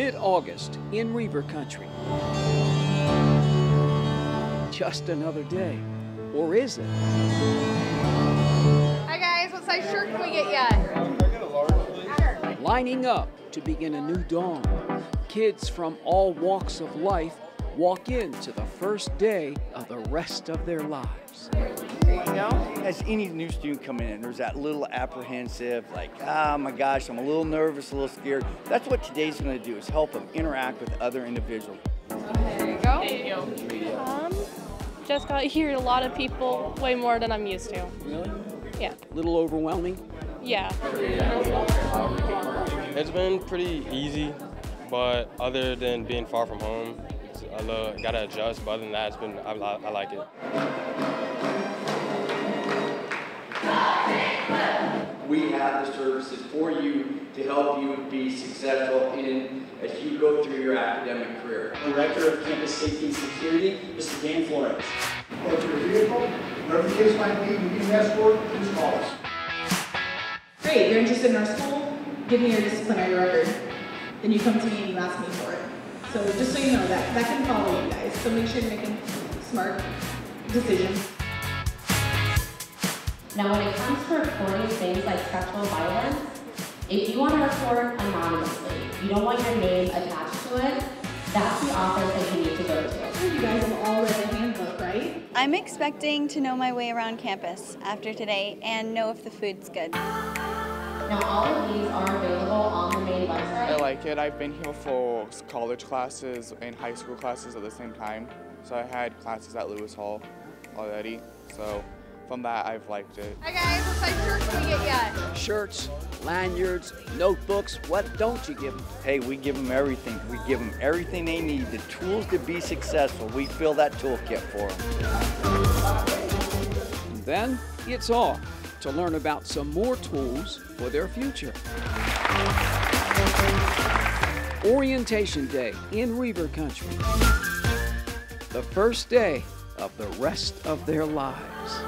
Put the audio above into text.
mid August in Reiver Country. Just another day. Or is it? Hi guys, what size shirt can we get you? Lining up to begin a new dawn, kids from all walks of life walk into the first day of the rest of their lives. There you go. As any new student coming in, there's that little apprehensive, like, oh my gosh, I'm a little nervous, a little scared. That's what today's going to do is help them interact with other individuals. There you go. Um, just got here a lot of people, way more than I'm used to. Really? Yeah, A little overwhelming? yeah. It's been pretty easy, but other than being far from home, I a little, gotta adjust. But other than that, it's been I, li- I like it. We have the services for you to help you be successful in as you go through your academic career. Director of Campus Safety and Security, Mr. Dan Flores. Or your vehicle, whatever the case might be, you need an escort, please call us. Great, you're interested in our school? Give me your disciplinary record. Then you come to me and you ask me for it. So just so you know that, that can follow you guys. So make sure you're making smart decisions. Now, when it comes to reporting things like sexual violence, if you want to report anonymously, you don't want your name attached to it, that's the office that you need to go to. You guys have all read the handbook, right? I'm expecting to know my way around campus after today and know if the food's good. Now, all of these are available on the main website. I like it. I've been here for college classes and high school classes at the same time. So I had classes at Lewis Hall already. So from that, I've liked it. Hi guys, what size shirt can we get you? Shirts, lanyards, notebooks, what don't you give them? Hey, we give them everything. We give them everything they need, the tools to be successful. We fill that toolkit for them. And then it's off to learn about some more tools for their future. Orientation Day in Reiver Country. The first day of the rest of their lives.